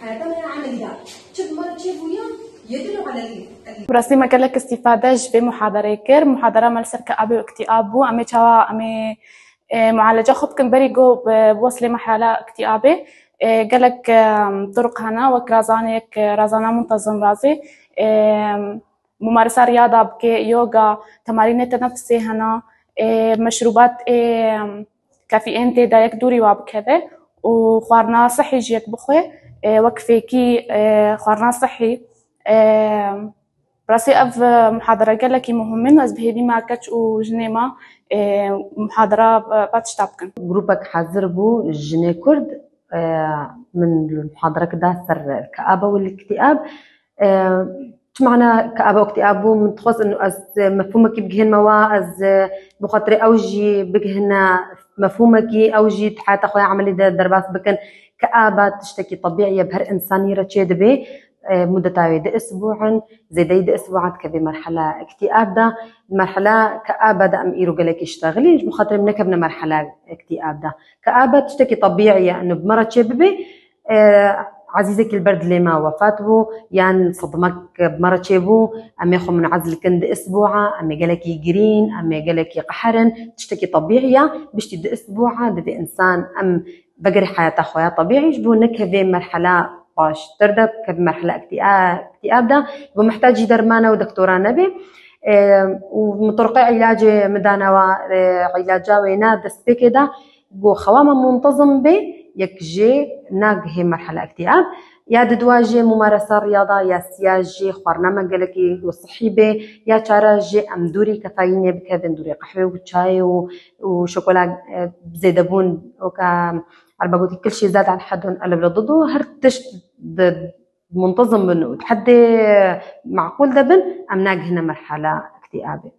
حياتنا ما عملي شوف مرة على براسي ما قالك استفادة جبي محاضرة كر محاضرة مال كأبي واكتئابو أمي تشوا أمي معالجة خب كن بريقو بوصلي مرحلة اكتئابي قالك طرق هنا وكرازانك رازانا منتظم رازي ممارسة رياضة بكي يوغا تمارين تنفسي هنا مشروبات كافيين تي دايك دوري وابكذا وخوارنا صحي جيك بخوي إيه، وكفيكي إيه، خوارنا صحي إيه، براسي أف محاضرة قال لك مهمين از بهيدي ما كاتش وجنيما محاضرة باتشتابكن جروبك حاضر بو الجني كرد آه، من المحاضرة كده سر الكآبة والاكتئاب. آه، معنى كآبة واكتئاب من تخص إنه أز مفهومك بجهن موا أز بخاطري أوجي بجهن مفهومك اوجي حتى خويا عملي درباس بكن كآبة تشتكي طبيعية بهر انساني رتشيد بي آه، مدة تاوي ده اسبوعا زي ده أسبوعات كبي مرحلة اكتئاب ده مرحلة كآبة ده أم إيرو قالك اشتغلي مخاطر منكبنا مرحلة اكتئاب ده كآبة تشتكي طبيعية إنه بمرض شببي عزيزك البرد اللي ما وفاته يعني صدمك بمرض شيبو أم ياخو منعزل كند أسبوعة أم يقلك يجرين أم يقلك يقحرن تشتكي طبيعية باش تد أسبوعة. ده إنسان أم بقري حياة أخويا طبيعي يجبو نك في مرحلة باش تردب كبمرحلة اكتئاب اكتئاب ده يبقى محتاج درمانة ودكتورة نبي. آه، ومطرق علاج مدانا وعلاجا وينا دست بكده بو خوامة منتظم به يك جي ناق هي مرحلة اكتئاب. يا دواجي ممارسة رياضة يا سياجي خورنا مقالكي وصحي به يا ترى جي ام دوري كافيين بكذا دوري قهوة وشاي وشوكولا آه، بزيدبون وكا على بقولي كل شيء زاد عن حد قلب لضده هرتش منتظم منه تحدي معقول دبن أم ناق هنا مرحلة اكتئابي